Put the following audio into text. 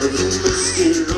Still